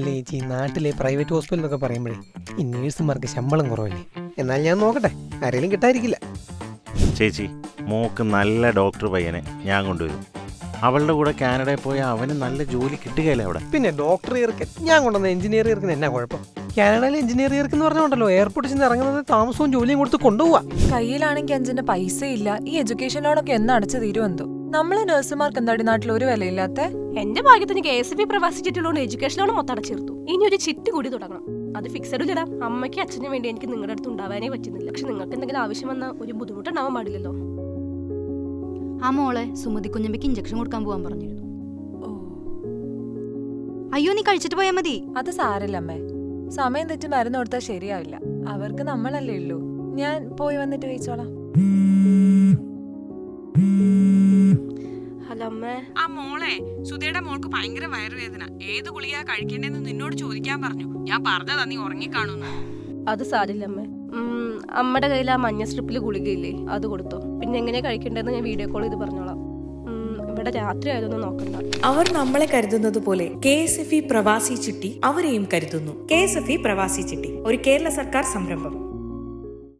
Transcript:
അല്ലേ ചേച്ചി? നാട്ടിലെ പ്രൈവറ്റ് ഹോസ്പിറ്റൽ എന്നൊക്കെ പറയുമ്പോഴേ ഈ നേഴ്സുമാർക്ക് ശമ്പളം കുറവല്ലേ? എന്നാൽ ഞാൻ നോക്കട്ടെ. ആരെങ്കിലും കിട്ടായിരിക്കില്ല ചേച്ചി മോക്ക് നല്ല ഡോക്ടർ പയ്യനെ ഞാൻ കൊണ്ടുവരും. അവളുടെ കൂടെ കാനഡയിൽ പോയാൽ അവന് നല്ല ജോലി കിട്ടുകയല്ലേ അവിടെ. പിന്നെ ഡോക്ടർ ഇയർക്ക് ഞാൻ കൊണ്ടുവന്ന എഞ്ചിനീയർ ഇയർക്കിന് എന്നാ കുഴപ്പം? കാനഡയിൽ എഞ്ചിനീയർ ഇയർക്ക് എന്ന് പറഞ്ഞുണ്ടല്ലോ എയർപോർട്ടിൽ നിന്ന് ഇറങ്ങുന്നത് താമസവും ജോലിയും കൊടുത്ത് കൊണ്ടുപോവാ. കയ്യിലാണെങ്കിൽ അഞ്ചിന്റെ പൈസ ഇല്ല ഈ എഡ്യൂക്കേഷൻ ലോണൊക്കെ എന്ന് അടച്ചു തീരുമെന്തോ നമ്മൾ നഴ്സുമാർക്ക് എന്താടി നാട്ടിൽ ഒരു വിലയില്ലാത്ത? എന്റെ ഭാഗ്യത്തിന് കെ എസ് ബി പ്രവാസി ലോൺ എഡ്യൂക്കേഷൻ ലോൺ മൊത്തം അടച്ചേർത്തു ഇനി ഒരു ചിറ്റ് കൂടി തുടങ്ങണം. അത് ഫിക്സഡ് ഇല്ലടാ അമ്മയ്ക്ക് അച്ഛനും വേണ്ടി എനിക്ക് നിങ്ങളുടെ അടുത്ത് ഉണ്ടാവാനേ പറ്റുന്നില്ല. പക്ഷെ നിങ്ങൾക്ക് എന്തെങ്കിലും ആവശ്യം വന്നാൽ ഒരു ബുദ്ധിമുട്ടുണ്ടാവാൻ പാടില്ലല്ലോ. ആ മോളെ സുമതി കുഞ്ഞമ്മയ്ക്ക് ഇഞ്ചക്ഷൻ കൊടുക്കാൻ പോവാൻ പറഞ്ഞിരുന്നു. അയ്യോ നീ കഴിച്ചിട്ട് പോയാ മതി. അത് സാരല്ല അമ്മേ. സമയം തെറ്റി മരുന്ന് കൊടുത്താൽ ശരിയാവില്ല. അവർക്ക് നമ്മളല്ലേ ഉള്ളൂ. ഞാൻ പോയി വന്നിട്ട് കഴിച്ചോളാം. അമ്മേ. ആ മോളെ സുധയുടെ മോൾക്ക് ഭയങ്കര വയറുവേദന. ഏത് ഗുളിയാ കഴിക്കേണ്ടെന്ന് നിന്നോട് ചോദിക്കാൻ പറഞ്ഞു. ഞാൻ പറഞ്ഞതാ നീ ഉറങ്ങിക്കാണുന്നു. അത് സാരില്ല അമ്മേ. അമ്മയുടെ കയ്യിൽ ആ മഞ്ഞ സ്ട്രിപ്പിൽ ഗുളികയില്ലേ അത് കൊടുത്തോ. പിന്നെ എങ്ങനെയാ കഴിക്കേണ്ടതെന്ന് ഞാൻ വീഡിയോ കോൾ ചെയ്ത് പറഞ്ഞോളാം. ഇവിടെ രാത്രി ആയതൊന്നും നോക്കണ്ട. അവർ നമ്മളെ കരുതുന്നത് പോലെ കെ എസ് എഫ് ഇ പ്രവാസി ചിട്ടി അവരെയും കരുതുന്നു. കെ എസ് എഫ് ഇ പ്രവാസി ചിട്ടി ഒരു കേരള സർക്കാർ സംരംഭം.